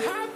happy.